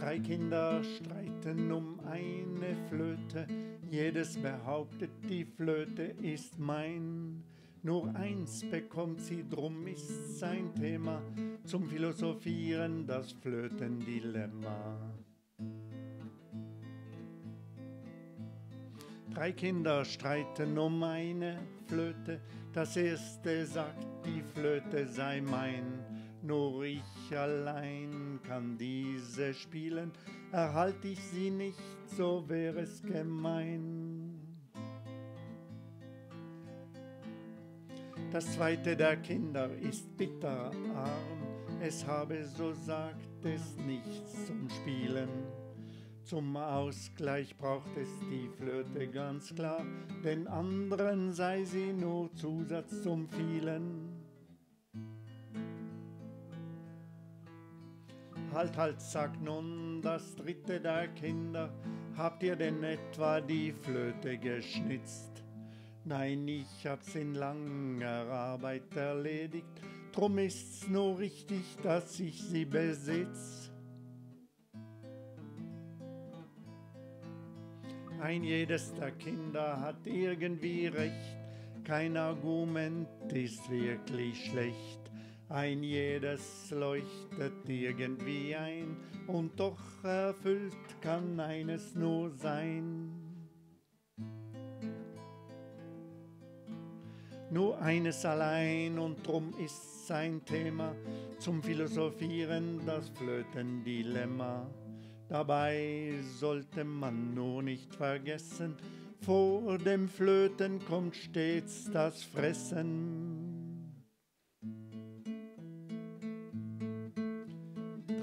Drei Kinder streiten um eine Flöte, jedes behauptet, die Flöte ist mein. Nur eins bekommt sie, drum ist sein Thema zum Philosophieren das Flötendilemma. Drei Kinder streiten um eine Flöte, das erste sagt, die Flöte sei mein. Nur ich allein kann diese spielen, erhalte ich sie nicht, so wäre es gemein. Das zweite der Kinder ist bitter arm, es habe, so sagt es, nichts zum Spielen. Zum Ausgleich braucht es die Flöte ganz klar, den anderen sei sie nur Zusatz zum vielen. Halt, halt, sagt nun das dritte der Kinder, habt ihr denn etwa die Flöte geschnitzt? Nein, ich hab's in langer Arbeit erledigt, drum ist's nur richtig, dass ich sie besitz. Ein jedes der Kinder hat irgendwie recht, kein Argument ist wirklich schlecht. Ein jedes leuchtet irgendwie ein, und doch erfüllt kann eines nur sein. Nur eines allein, und drum ist sein Thema zum Philosophieren das Flötendilemma. Dabei sollte man nur nicht vergessen, vor dem Flöten kommt stets das Fressen.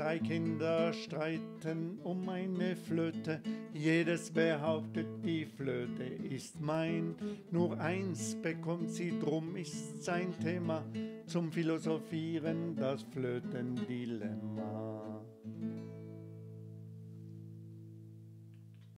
Drei Kinder streiten um eine Flöte, jedes behauptet, die Flöte ist mein. Nur eins bekommt sie, drum ist sein Thema zum Philosophieren das Flötendilemma.